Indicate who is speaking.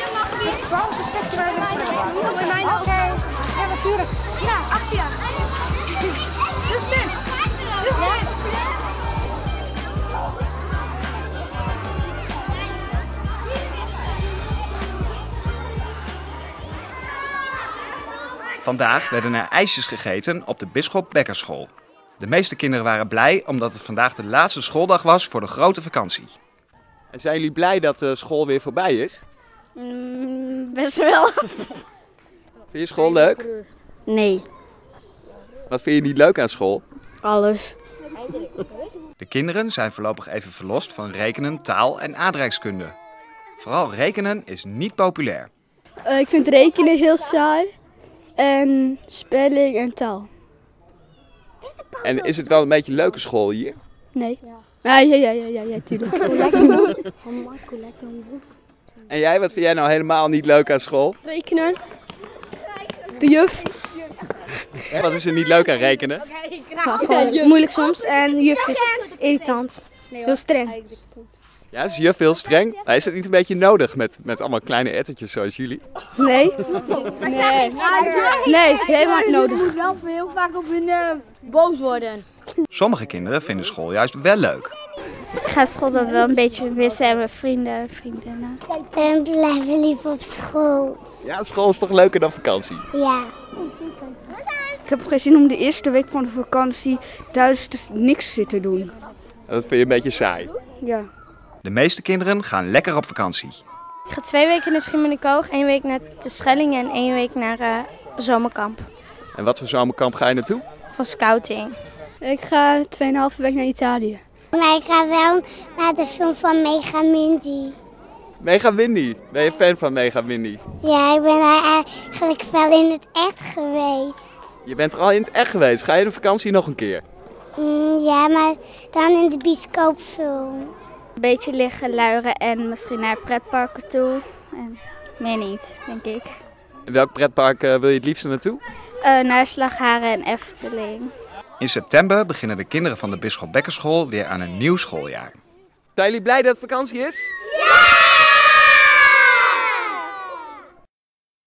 Speaker 1: je mag niet.
Speaker 2: Waarom is het slecht bij
Speaker 1: In mijn
Speaker 2: Oké, ja natuurlijk. Ja, achter je.
Speaker 1: Dus dit. Dus dit.
Speaker 3: Vandaag werden er ijsjes gegeten op de Bisschop Bekkerschool. De meeste kinderen waren blij omdat het vandaag de laatste schooldag was voor de grote vakantie.
Speaker 4: En zijn jullie blij dat de school weer voorbij is?
Speaker 1: Mm, best wel.
Speaker 4: Vind je school leuk?
Speaker 1: Nee,
Speaker 4: Wat vind je niet leuk aan school?
Speaker 1: alles.
Speaker 3: De kinderen zijn voorlopig even verlost van rekenen, taal en aardrijkskunde. Vooral rekenen is niet populair.
Speaker 1: Eh, ik vind rekenen heel saai. En spelling en taal.
Speaker 4: En is het wel een beetje een leuke school hier?
Speaker 1: Nee. Ja, ja, ja, ja, ja, ja tuurlijk.
Speaker 4: En jij, wat vind jij nou helemaal niet leuk aan school?
Speaker 1: Rekenen. De juf.
Speaker 4: Wat is er niet leuk aan rekenen?
Speaker 1: gewoon moeilijk soms. En juf is irritant. Heel streng.
Speaker 4: Ja, is juf heel streng? Maar is het niet een beetje nodig met, met allemaal kleine ettertjes zoals jullie?
Speaker 1: Nee. Nee. Nee, is helemaal niet nodig.
Speaker 5: moet wel heel vaak op hun eh, boos worden.
Speaker 3: Sommige kinderen vinden school juist wel leuk.
Speaker 6: Ik ga school dan wel een beetje missen en mijn vrienden en vriendinnen. En blijven lief op school.
Speaker 4: Ja, school is toch leuker dan vakantie?
Speaker 6: Ja.
Speaker 1: Ik heb geen zin om de eerste week van de vakantie thuis dus niks zitten doen.
Speaker 4: Dat vind je een beetje saai.
Speaker 1: Ja.
Speaker 3: De meeste kinderen gaan lekker op vakantie.
Speaker 6: Ik ga twee weken naar Schiermonnikoog, één week naar de Schelling en één week naar eh, zomerkamp.
Speaker 4: En wat voor zomerkamp ga je naartoe?
Speaker 6: Van scouting.
Speaker 1: Ik ga 2,5 week naar Italië.
Speaker 6: Maar ik ga wel naar de film van Mega Mindy.
Speaker 4: Mega. Ben je fan van Mega Windy?
Speaker 6: Ja, ik ben daar eigenlijk wel in het echt geweest.
Speaker 4: Je bent er al in het echt geweest. Ga je de vakantie nog een keer?
Speaker 6: Mm, ja, maar dan in de bioscoopfilm. Een beetje liggen luieren en misschien naar pretparken toe. En meer niet, denk ik.
Speaker 4: In welk pretpark eh, wil je het liefst naartoe?
Speaker 6: Eh, naar Slagharen en Efteling.
Speaker 3: In september beginnen de kinderen van de Bisschop Bekkerschool weer aan een nieuw schooljaar.
Speaker 4: Zijn jullie blij dat het vakantie is? Ja!